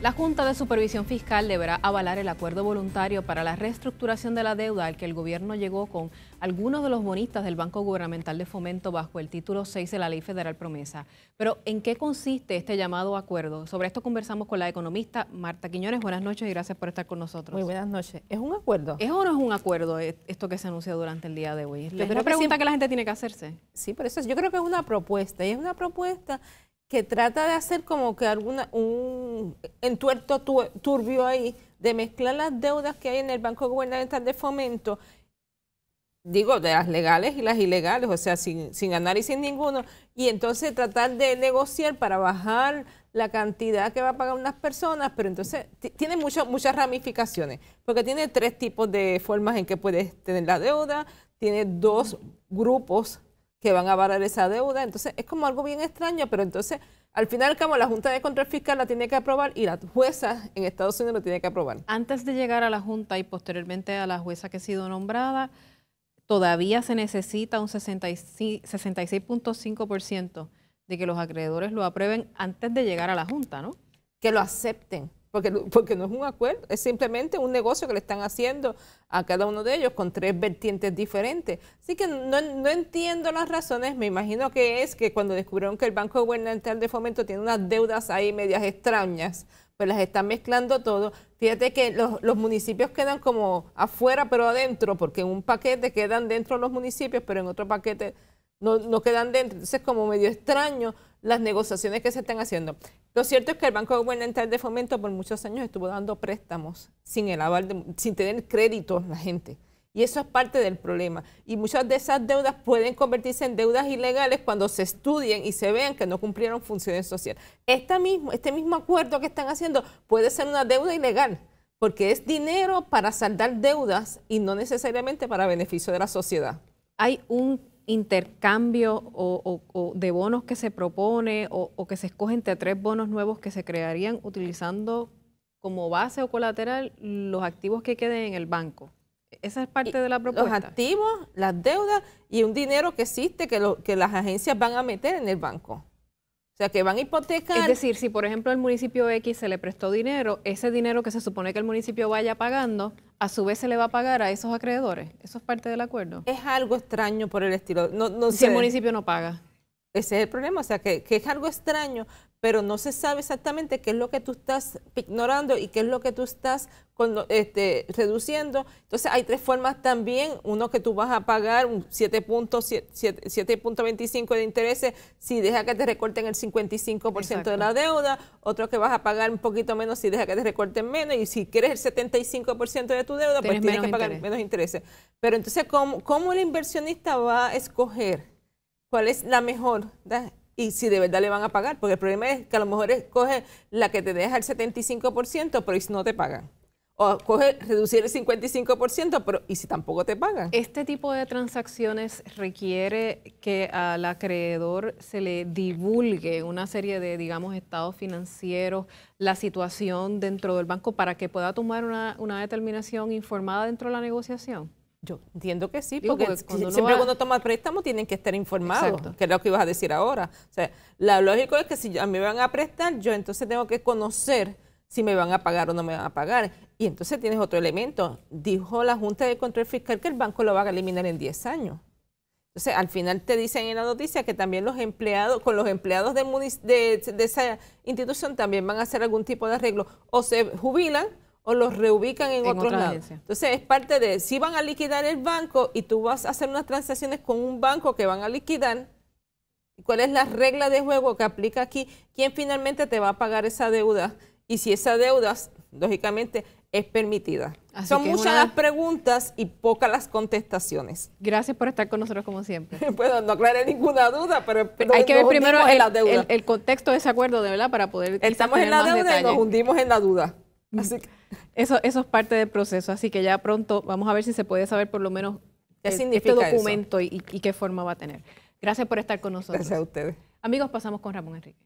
La Junta de Supervisión Fiscal deberá avalar el acuerdo voluntario para la reestructuración de la deuda al que el gobierno llegó con algunos de los bonistas del Banco Gubernamental de Fomento bajo el título 6 de la Ley Federal Promesa. Pero, ¿en qué consiste este llamado acuerdo? Sobre esto conversamos con la economista Marta Quiñones. Buenas noches y gracias por estar con nosotros. Muy buenas noches. ¿Es un acuerdo? ¿Es o no es un acuerdo esto que se anunció durante el día de hoy? Es la pregunta que la gente tiene que hacerse. Sí, por eso yo creo que es una propuesta y es una propuesta que trata de hacer como que alguna un entuerto turbio ahí de mezclar las deudas que hay en el Banco Gubernamental de Fomento, digo, de las legales y las ilegales, o sea, sin, sin análisis ninguno, y entonces tratar de negociar para bajar la cantidad que va a pagar unas personas, pero entonces tiene muchas ramificaciones, porque tiene tres tipos de formas en que puedes tener la deuda, tiene dos grupos que van a varar esa deuda. Entonces, es como algo bien extraño, pero entonces, al final como la Junta de Control Fiscal la tiene que aprobar y la jueza en Estados Unidos lo tiene que aprobar. Antes de llegar a la Junta y posteriormente a la jueza que ha sido nombrada, todavía se necesita un 66.5% de que los acreedores lo aprueben antes de llegar a la Junta, ¿no? Que lo acepten porque, porque no es un acuerdo, es simplemente un negocio que le están haciendo a cada uno de ellos con tres vertientes diferentes. Así que no, no entiendo las razones, me imagino que es que cuando descubrieron que el Banco Gubernamental de Fomento tiene unas deudas ahí medias extrañas, pues las están mezclando todo. Fíjate que los, los, municipios quedan como afuera pero adentro, porque en un paquete quedan dentro los municipios, pero en otro paquete no, no quedan dentro. Entonces es como medio extraño las negociaciones que se están haciendo. Lo cierto es que el Banco Gubernamental de Fomento por muchos años estuvo dando préstamos sin el aval, sin tener crédito la gente. Y eso es parte del problema. Y muchas de esas deudas pueden convertirse en deudas ilegales cuando se estudien y se vean que no cumplieron funciones sociales. Esta mismo, este mismo acuerdo que están haciendo puede ser una deuda ilegal, porque es dinero para saldar deudas y no necesariamente para beneficio de la sociedad. Hay un intercambio o, de bonos que se propone o, que se escogen entre tres bonos nuevos que se crearían utilizando como base o colateral los activos que queden en el banco. Esa es parte de la propuesta. Los activos, las deudas y un dinero que existe que, lo, que las agencias van a meter en el banco. O sea, que van a hipotecar. Es decir, si por ejemplo el municipio X se le prestó dinero, ese dinero que se supone que el municipio vaya pagando, a su vez se le va a pagar a esos acreedores. Eso es parte del acuerdo. Es algo extraño por el estilo. No, no si el municipio no paga. Ese es el problema, o sea, que, que, es algo extraño, pero no se sabe exactamente qué es lo que tú estás ignorando y qué es lo que tú estás este, reduciendo. Entonces, hay tres formas también. Uno que tú vas a pagar un 7.25 de intereses si deja que te recorten el 55% de la deuda. Otro que vas a pagar un poquito menos si deja que te recorten menos. Y si quieres el 75% de tu deuda, pues tienes que pagar menos intereses. Pero entonces, ¿cómo, ¿cómo el inversionista va a escoger? cuál es la mejor y si de verdad le van a pagar, porque el problema es que a lo mejor escoge la que te deja el 75%, pero ¿y si no te pagan? O coge reducir el 55%, pero ¿y si tampoco te pagan? Este tipo de transacciones requiere que al acreedor se le divulgue una serie de, digamos, estados financieros, la situación dentro del banco para que pueda tomar una, una determinación informada dentro de la negociación. Yo entiendo que sí, porque, siempre cuando toma préstamo tienen que estar informados, que es lo que ibas a decir ahora. O sea, lo lógico es que si a mí me van a prestar, yo entonces tengo que conocer si me van a pagar o no me van a pagar. Y entonces tienes otro elemento. Dijo la Junta de Control Fiscal que el banco lo va a eliminar en 10 años. Entonces, al final te dicen en la noticia que también los empleados, con los empleados de, de, de esa institución también van a hacer algún tipo de arreglo. O se jubilan o los reubican en, otros lados. Entonces es parte de, si van a liquidar el banco y tú vas a hacer unas transacciones con un banco que van a liquidar, ¿cuál es la regla de juego que aplica aquí? ¿Quién finalmente te va a pagar esa deuda? Y si esa deuda, lógicamente, es permitida. Son muchas las preguntas y pocas las contestaciones. Gracias por estar con nosotros como siempre. Bueno, no aclaré ninguna duda, pero, hay que ver primero el, contexto de ese acuerdo, de verdad, para poder... Estamos en la deuda y nos hundimos en la duda. Así eso, eso es parte del proceso, así que ya pronto vamos a ver si se puede saber por lo menos ¿Qué este documento y, y qué forma va a tener. Gracias por estar con nosotros. Gracias a ustedes. Amigos, pasamos con Ramón Enrique.